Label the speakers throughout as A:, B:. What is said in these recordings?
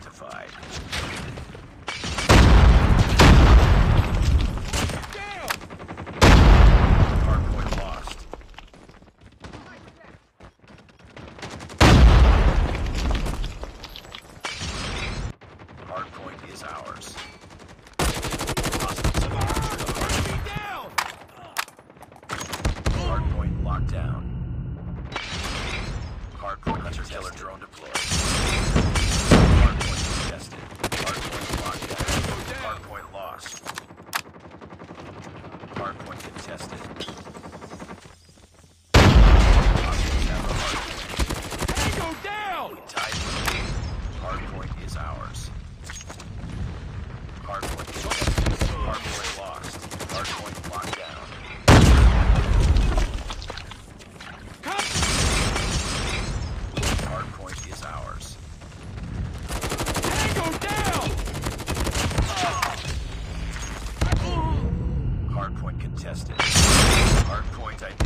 A: identified. Hardpoint locked down. Hardpoint hunter killer drone deployed. to test it Hardpoint contested. Hardpoint identified.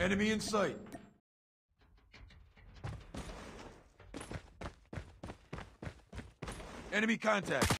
B: Enemy in sight. Enemy contact.